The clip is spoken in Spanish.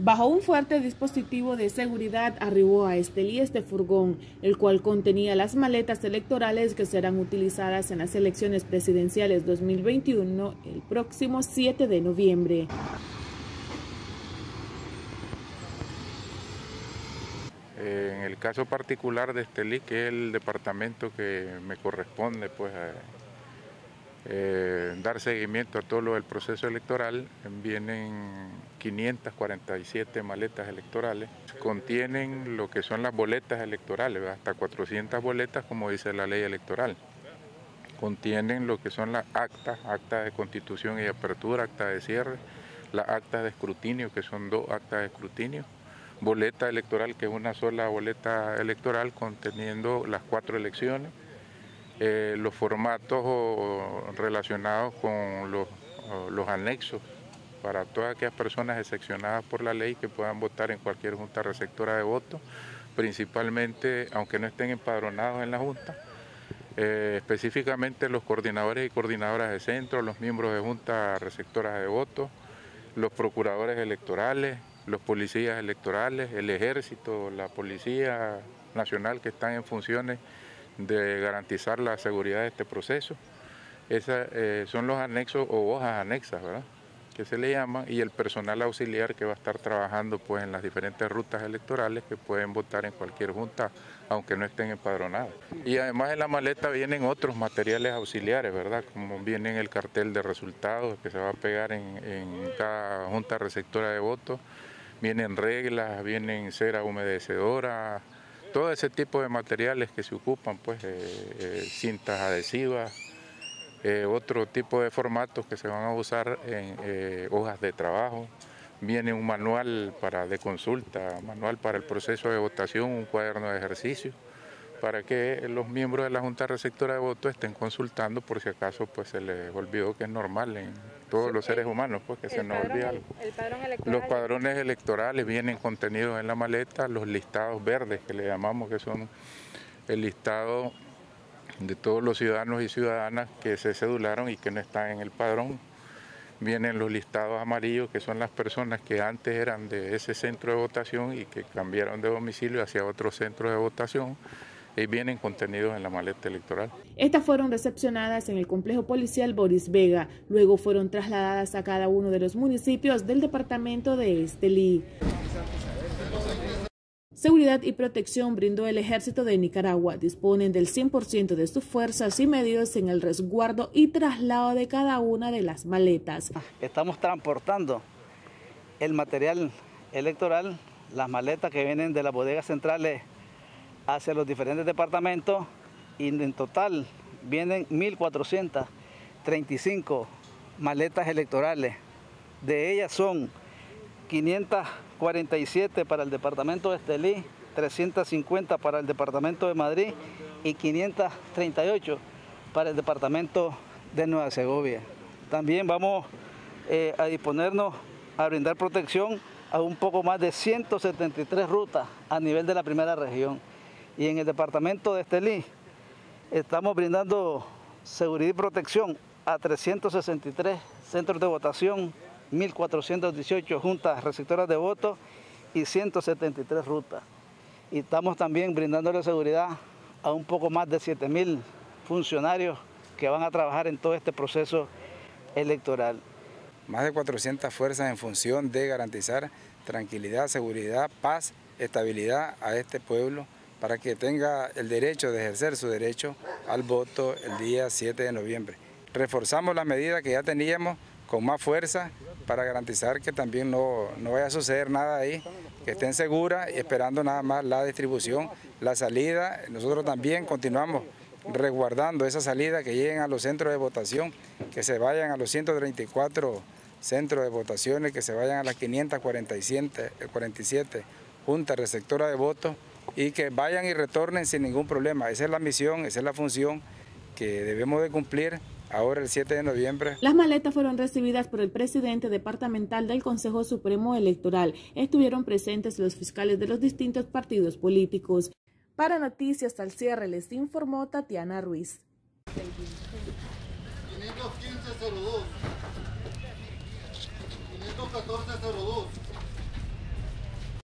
Bajo un fuerte dispositivo de seguridad arribó a Estelí este furgón, el cual contenía las maletas electorales que serán utilizadas en las elecciones presidenciales 2021 el próximo 7 de noviembre. En el caso particular de Estelí, que es el departamento que me corresponde pues, eh, dar seguimiento a todo lo del proceso electoral. Vienen 547 maletas electorales, contienen lo que son las boletas electorales, hasta 400 boletas como dice la ley electoral. Contienen lo que son las actas, actas de constitución y apertura, actas de cierre, las actas de escrutinio, que son dos actas de escrutinio, boleta electoral, que es una sola boleta electoral conteniendo las cuatro elecciones, eh, los formatos relacionados con los, anexos para todas aquellas personas excepcionadas por la ley que puedan votar en cualquier junta receptora de votos, principalmente aunque no estén empadronados en la junta, eh, específicamente los coordinadores y coordinadoras de centro, los miembros de juntas receptoras de votos, los procuradores electorales, los policías electorales, el ejército, la policía nacional que están en funciones de garantizar la seguridad de este proceso. Esos eh, son los anexos o hojas anexas, ¿verdad? que se le llama, y el personal auxiliar que va a estar trabajando pues, en las diferentes rutas electorales que pueden votar en cualquier junta, aunque no estén empadronados. Y además en la maleta vienen otros materiales auxiliares, ¿verdad? Como viene el cartel de resultados que se va a pegar en, en cada junta receptora de votos, vienen reglas, vienen cera humedecedora, todo ese tipo de materiales que se ocupan, pues eh, eh, cintas adhesivas, eh, otro tipo de formatos que se van a usar en hojas de trabajo. Viene un manual para de consulta, manual para el proceso de votación, un cuaderno de ejercicio para que los miembros de la Junta Receptora de Votos estén consultando por si acaso pues se les olvidó que es normal en todos los seres humanos, pues que se nos olvida algo. Los padrones electorales vienen contenidos en la maleta, los listados verdes que le llamamos, que son el listado de todos los ciudadanos y ciudadanas que se cedularon y que no están en el padrón. Vienen los listados amarillos, que son las personas que antes eran de ese centro de votación y que cambiaron de domicilio hacia otro centro de votación y vienen contenidos en la maleta electoral. Estas fueron recepcionadas en el complejo policial Boris Vega, luego fueron trasladadas a cada uno de los municipios del departamento de Estelí. Seguridad y protección brindó el ejército de Nicaragua. Disponen del 100% de sus fuerzas y medios en el resguardo y traslado de cada una de las maletas. Estamos transportando el material electoral, las maletas que vienen de las bodegas centrales hacia los diferentes departamentos y en total vienen 1.435 maletas electorales. De ellas son 547 para el departamento de Estelí, 350 para el departamento de Madrid y 538 para el departamento de Nueva Segovia. También vamos eh, a disponernos a brindar protección a un poco más de 173 rutas a nivel de la primera región. Y en el departamento de Estelí estamos brindando seguridad y protección a 363 centros de votación, 1.418 juntas receptoras de votos y 173 rutas. Y estamos también brindándole seguridad a un poco más de 7.000 funcionarios que van a trabajar en todo este proceso electoral. Más de 400 fuerzas en función de garantizar tranquilidad, seguridad, paz, estabilidad a este pueblo para que tenga el derecho de ejercer su derecho al voto el día 7 de noviembre. Reforzamos las medidas que ya teníamos con más fuerza para garantizar que también no, no vaya a suceder nada ahí, que estén seguras y esperando nada más la distribución, la salida. Nosotros también continuamos resguardando esa salida, que lleguen a los centros de votación, que se vayan a los 134 centros de votaciones, que se vayan a las 547 47 juntas receptoras de votos y que vayan y retornen sin ningún problema. Esa es la misión, esa es la función que debemos de cumplir ahora el 7 de noviembre. Las maletas fueron recibidas por el presidente departamental del Consejo Supremo Electoral. Estuvieron presentes los fiscales de los distintos partidos políticos. Para Noticias al cierre les informó Tatiana Ruiz. 515 02 514 02